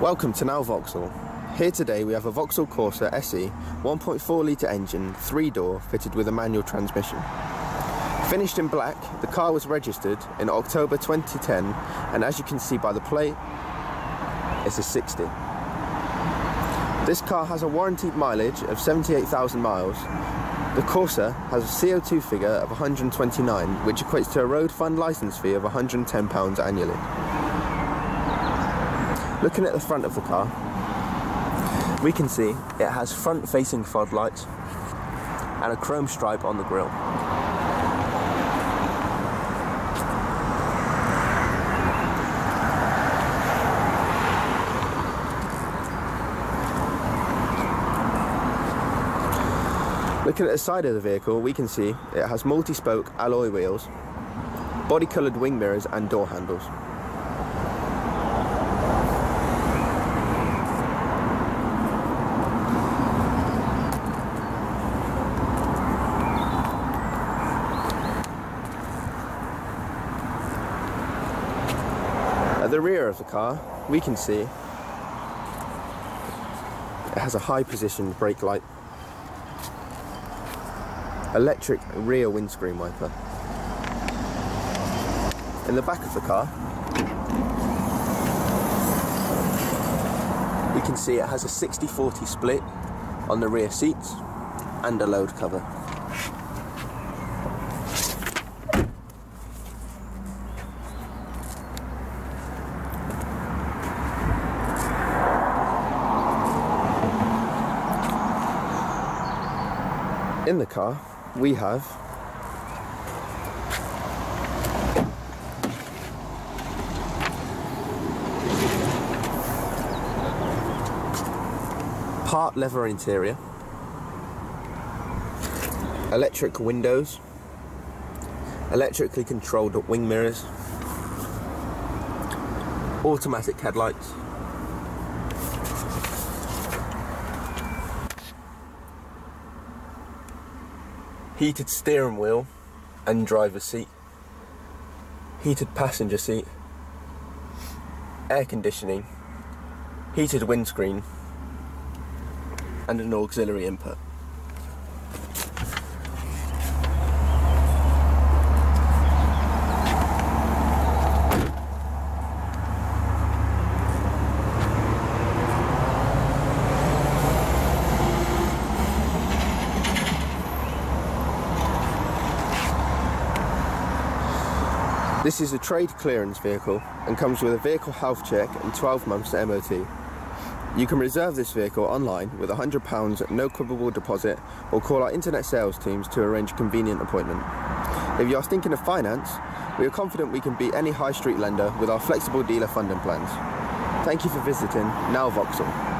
Welcome to Now Vauxhall. Here today we have a Vauxhall Corsa SE 1.4 litre engine, 3 door, fitted with a manual transmission. Finished in black, the car was registered in October 2010 and as you can see by the plate, it's a 60. This car has a warranted mileage of 78,000 miles. The Corsa has a CO2 figure of 129, which equates to a road fund licence fee of £110 annually. Looking at the front of the car, we can see it has front-facing fog lights and a chrome stripe on the grille. Looking at the side of the vehicle, we can see it has multi-spoke alloy wheels, body-coloured wing mirrors and door handles. The rear of the car, we can see it has a high position brake light, electric rear windscreen wiper. In the back of the car, we can see it has a 60-40 split on the rear seats and a load cover. In the car, we have part leather interior, electric windows, electrically controlled wing mirrors, automatic headlights, heated steering wheel and driver's seat, heated passenger seat, air conditioning, heated windscreen, and an auxiliary input. This is a trade clearance vehicle and comes with a vehicle health check and 12 months MOT. You can reserve this vehicle online with £100 no quibble deposit or call our internet sales teams to arrange a convenient appointment. If you are thinking of finance, we are confident we can beat any high street lender with our flexible dealer funding plans. Thank you for visiting Now Vauxhall.